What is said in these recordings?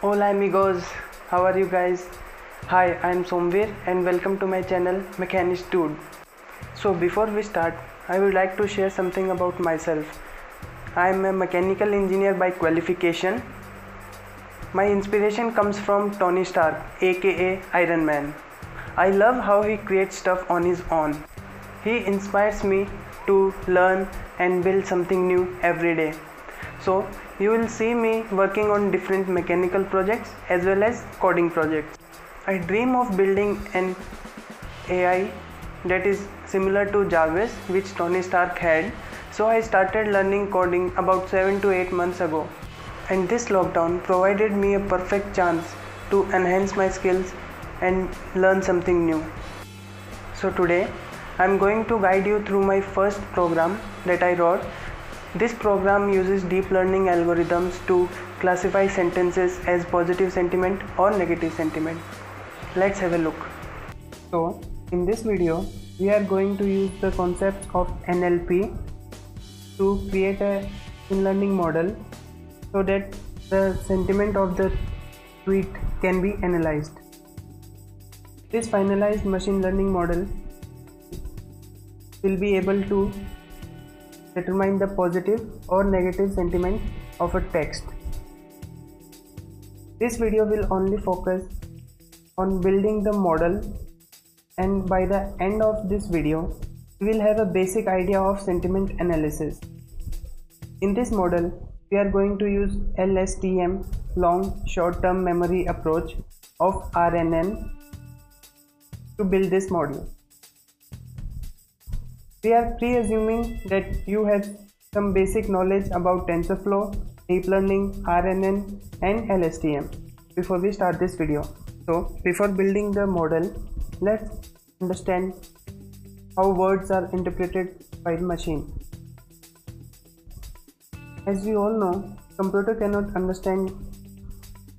Hola amigos, how are you guys? Hi, I am Somvir and welcome to my channel Mechanist Dude. So before we start, I would like to share something about myself. I am a mechanical engineer by qualification. My inspiration comes from Tony Stark, aka Iron Man. I love how he creates stuff on his own. He inspires me to learn and build something new every day. So, you will see me working on different mechanical projects as well as coding projects. I dream of building an AI that is similar to Jarvis, which Tony Stark had. So, I started learning coding about 7 to 8 months ago. And this lockdown provided me a perfect chance to enhance my skills and learn something new. So, today I am going to guide you through my first program that I wrote this program uses deep learning algorithms to classify sentences as positive sentiment or negative sentiment. Let's have a look. So, in this video, we are going to use the concepts of NLP to create a machine learning model so that the sentiment of the tweet can be analyzed. This finalized machine learning model will be able to determine the positive or negative sentiment of a text. This video will only focus on building the model and by the end of this video we will have a basic idea of sentiment analysis. In this model we are going to use LSTM long short term memory approach of RNN to build this model. We are pre-assuming that you have some basic knowledge about TensorFlow, deep learning, RNN and LSTM before we start this video. So before building the model, let's understand how words are interpreted by the machine. As we all know, computer cannot understand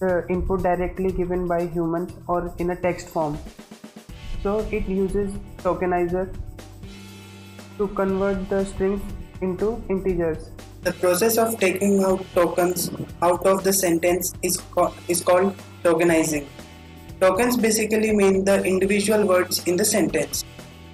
the input directly given by humans or in a text form. So it uses tokenizer to convert the strings into integers. The process of taking out tokens out of the sentence is, co- is called tokenizing. Tokens basically mean the individual words in the sentence.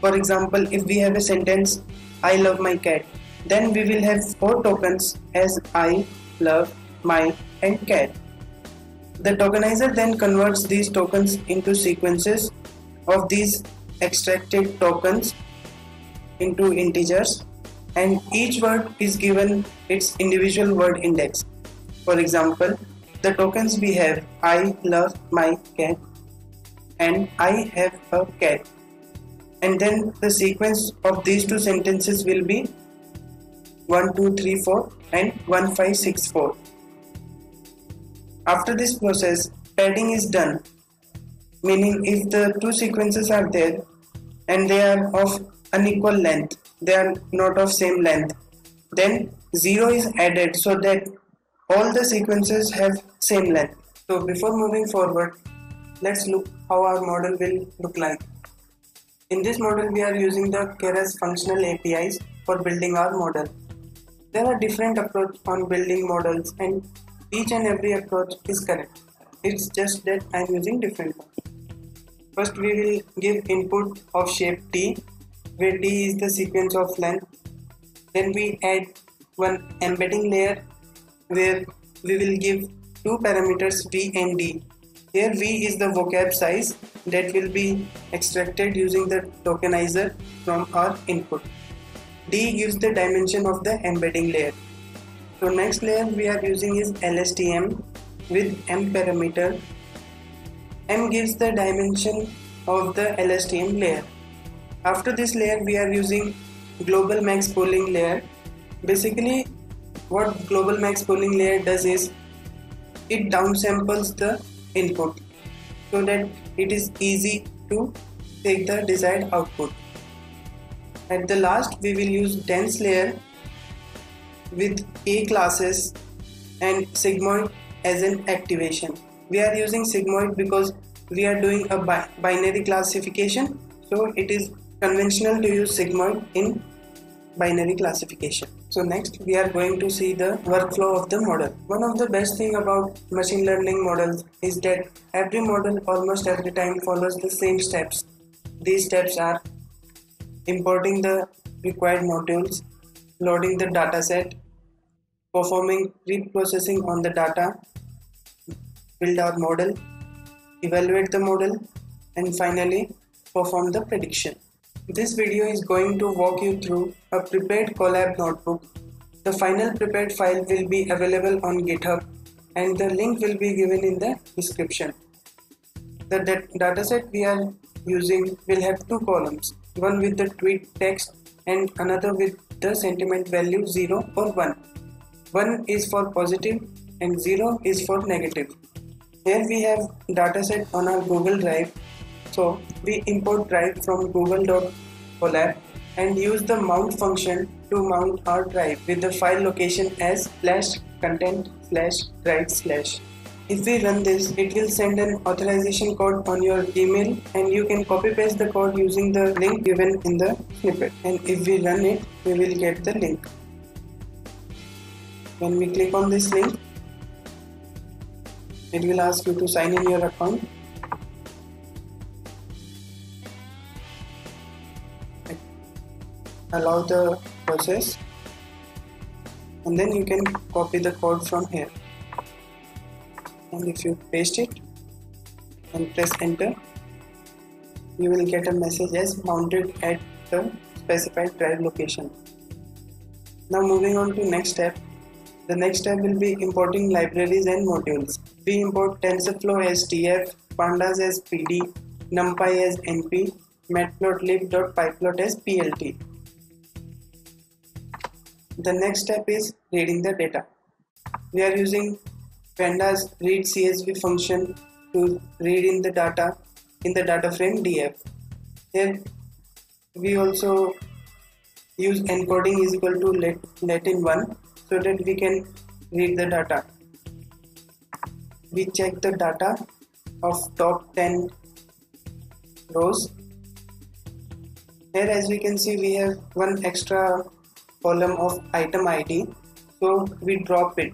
For example, if we have a sentence, I love my cat, then we will have four tokens as I, love, my, and cat. The tokenizer then converts these tokens into sequences of these extracted tokens into integers and each word is given its individual word index. For example, the tokens we have I love my cat and I have a cat and then the sequence of these two sentences will be 1 2 3 4 and 1 5 6 4 after this process padding is done meaning if the two sequences are there and they are of unequal length. They are not of same length. Then 0 is added so that all the sequences have same length. So before moving forward let's look how our model will look like. In this model we are using the keras functional apis for building our model. There are different approach on building models and each and every approach is correct. It's just that i'm using different. Ones first we will give input of shape t where d is the sequence of length. Then we add one embedding layer where we will give two parameters v and d. Here v is the vocab size that will be extracted using the tokenizer from our input. d gives the dimension of the embedding layer. So next layer we are using is LSTM with m parameter. m gives the dimension of the LSTM layer. After this layer we are using global max pooling layer. Basically what global max pooling layer does is it downsamples the input so that it is easy to take the desired output. At the last we will use dense layer with A classes and sigmoid as an activation. We are using sigmoid because we are doing a bi binary classification so it is conventional to use sigmoid in binary classification. So next we are going to see the workflow of the model. One of the best thing about machine learning models is that every model almost every time follows the same steps. These steps are importing the required modules, loading the dataset, performing pre-processing on the data, build our model, evaluate the model, and finally perform the prediction. This video is going to walk you through a prepared Colab notebook. The final prepared file will be available on GitHub and the link will be given in the description. The dataset we are using will have two columns, one with the tweet text and another with the sentiment value 0 or 1. 1 is for positive and 0 is for negative. Here we have dataset on our Google Drive so we import drive from google.colab and use the mount function to mount our drive with the file location as slash content slash drive slash. If we run this, it will send an authorization code on your email and you can copy paste the code using the link given in the snippet. And if we run it, we will get the link. When we click on this link, it will ask you to sign in your account allow the process and then you can copy the code from here. And if you paste it and press enter you will get a message as mounted at the specified drive location. Now moving on to next step. The next step will be importing libraries and modules. We import tensorflow as tf pandas as pd numpy as np matplotlib.pyplot as plt the next step is reading the data. We are using pandas read CSV function to read in the data in the data frame df. Here we also use encoding is equal to let, latin 1 so that we can read the data. We check the data of top 10 rows. Here as we can see we have one extra column of item id so we drop it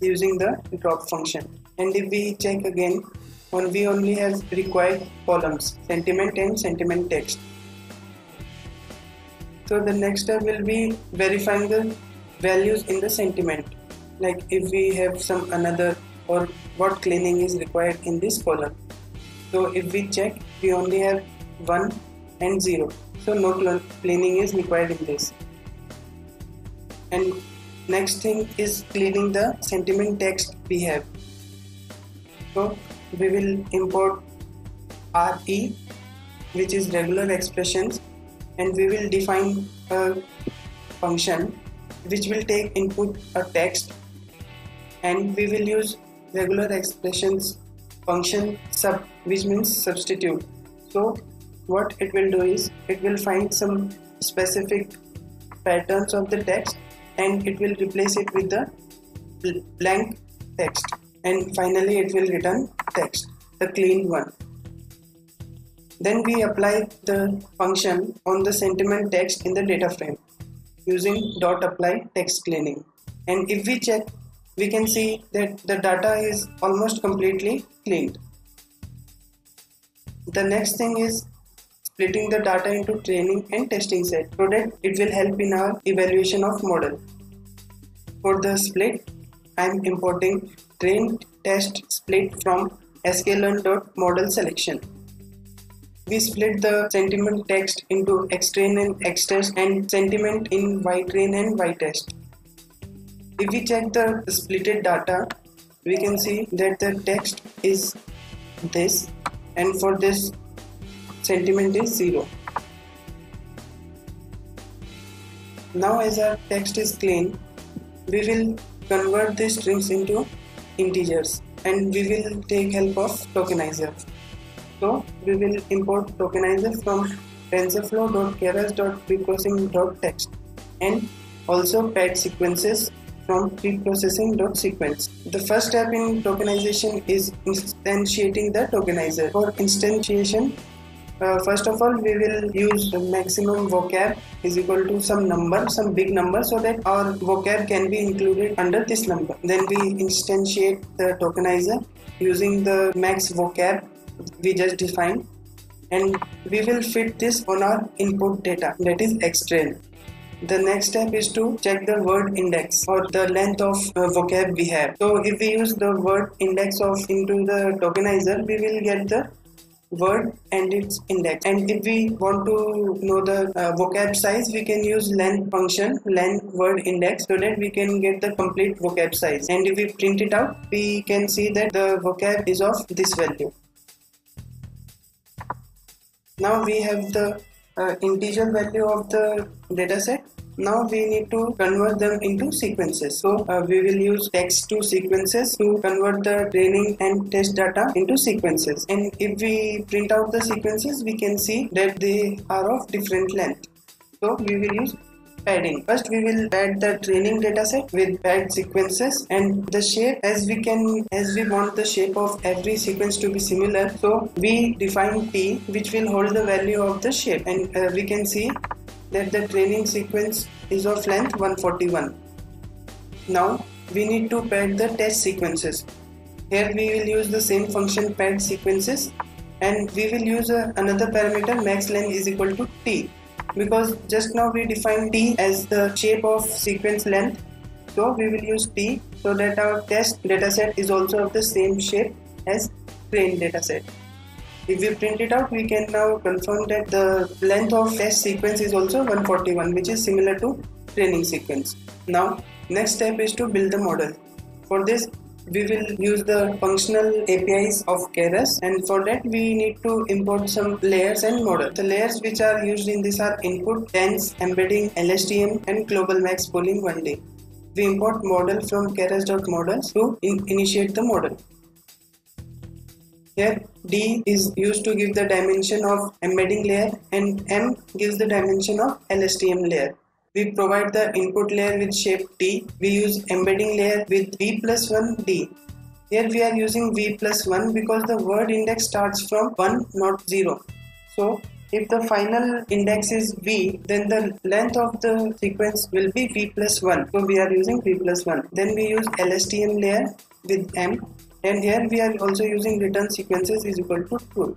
using the drop function. And if we check again when we only have required columns sentiment and sentiment text. So the next step will be verifying the values in the sentiment. Like if we have some another or what cleaning is required in this column. So if we check we only have 1 and 0 so no cleaning is required in this and next thing is cleaning the sentiment text we have. So we will import re which is regular expressions and we will define a function which will take input a text and we will use regular expressions function sub which means substitute. So what it will do is it will find some specific patterns of the text and it will replace it with the blank text. And finally it will return text the clean one. Then we apply the function on the sentiment text in the data frame using dot apply text cleaning. And if we check we can see that the data is almost completely cleaned. The next thing is splitting the data into training and testing set so that it will help in our evaluation of model. For the split, I am importing train test split from sklearn.model selection. We split the sentiment text into xtrain and xtest and sentiment in ytrain and ytest. If we check the splitted data, we can see that the text is this and for this sentiment is 0. Now as our text is clean, we will convert the strings into integers and we will take help of tokenizer. So we will import tokenizer from tensorflow.keras.preprocessing.text and also pad sequences from preprocessing.sequence. The first step in tokenization is instantiating the tokenizer. For instantiation, uh, first of all we will use maximum vocab is equal to some number some big number so that our vocab can be included under this number. Then we instantiate the tokenizer using the max vocab we just defined. And we will fit this on our input data that is xtrain the next step is to check the word index or the length of uh, vocab we have. So if we use the word index of into the tokenizer we will get the word and its index. And if we want to know the uh, vocab size we can use len function len word index so that we can get the complete vocab size. And if we print it out we can see that the vocab is of this value. Now we have the uh, integer value of the dataset now we need to convert them into sequences. So uh, we will use text to sequences to convert the training and test data into sequences. And if we print out the sequences we can see that they are of different length. So we will use padding. First we will pad the training dataset with pad sequences and the shape as we can as we want the shape of every sequence to be similar. So we define t which will hold the value of the shape. And uh, we can see that the training sequence is of length 141. Now we need to pad the test sequences. Here we will use the same function pad sequences and we will use uh, another parameter max length is equal to t because just now we defined t as the shape of sequence length so we will use t so that our test dataset is also of the same shape as train dataset if we print it out, we can now confirm that the length of test sequence is also 141, which is similar to training sequence. Now, next step is to build the model. For this, we will use the functional APIs of Keras and for that we need to import some layers and model. The layers which are used in this are input, dense, embedding, LSTM and global max pooling 1D. We import model from keras.models to in initiate the model. Here D is used to give the dimension of embedding layer and M gives the dimension of LSTM layer. We provide the input layer with shape T. We use embedding layer with V plus 1 D. Here we are using V plus 1 because the word index starts from 1 not 0. So if the final index is V then the length of the sequence will be V plus 1. So we are using V plus 1. Then we use LSTM layer with M and here we are also using return sequences is equal to true.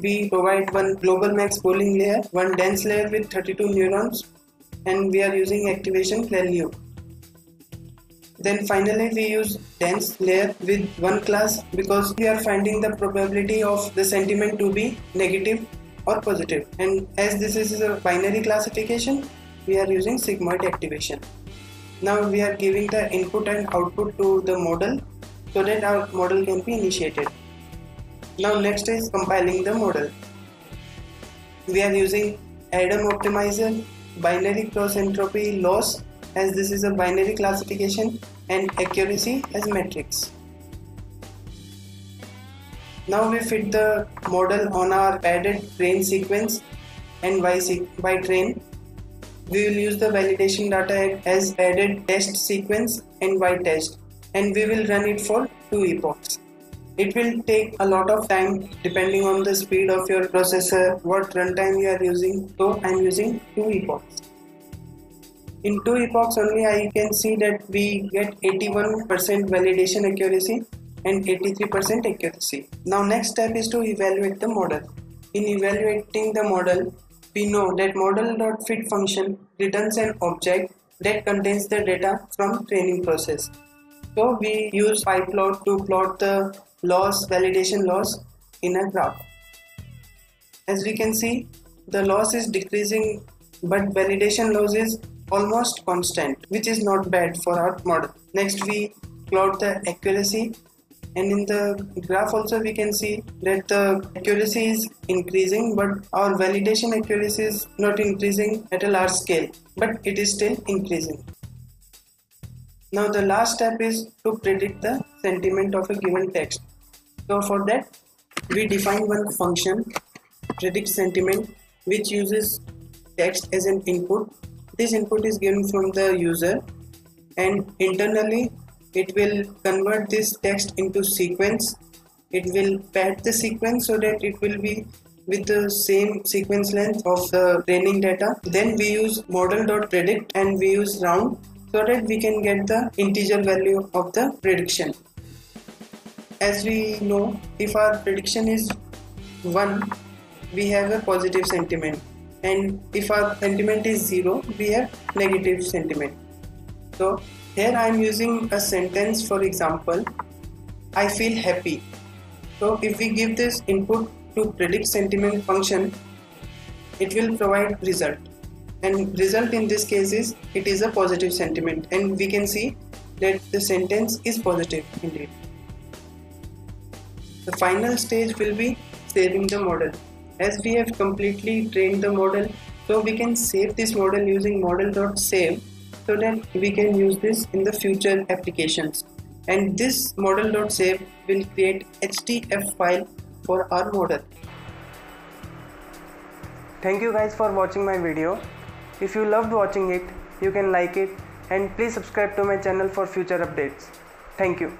We provide one global max pooling layer, one dense layer with 32 neurons and we are using activation relu. Then finally we use dense layer with one class because we are finding the probability of the sentiment to be negative or positive and as this is a binary classification we are using sigmoid activation. Now we are giving the input and output to the model so that our model can be initiated. Now next is compiling the model. We are using Adam optimizer, binary cross entropy loss as this is a binary classification and accuracy as metrics. Now we fit the model on our padded train sequence and by, by train we will use the validation data as padded test sequence and by test and we will run it for two epochs. It will take a lot of time depending on the speed of your processor, what runtime you are using. So I'm using two epochs. In two epochs only I can see that we get 81% validation accuracy and 83% accuracy. Now next step is to evaluate the model. In evaluating the model, we know that model.fit function returns an object that contains the data from training process. So we use pyplot to plot the loss, validation loss in a graph. As we can see, the loss is decreasing but validation loss is almost constant, which is not bad for our model. Next, we plot the accuracy and in the graph also we can see that the accuracy is increasing but our validation accuracy is not increasing at a large scale but it is still increasing now the last step is to predict the sentiment of a given text. So for that we define one function predict sentiment which uses text as an input. This input is given from the user and internally it will convert this text into sequence. It will pad the sequence so that it will be with the same sequence length of the training data. Then we use model.predict and we use round so that we can get the integer value of the prediction. As we know, if our prediction is 1, we have a positive sentiment and if our sentiment is 0, we have negative sentiment. So here I am using a sentence for example, I feel happy. So if we give this input to predict sentiment function, it will provide result and result in this case is it is a positive sentiment and we can see that the sentence is positive indeed. The final stage will be saving the model. As we have completely trained the model, so we can save this model using model.save so that we can use this in the future applications. And this model.save will create HDF file for our model. Thank you guys for watching my video. If you loved watching it, you can like it and please subscribe to my channel for future updates. Thank you.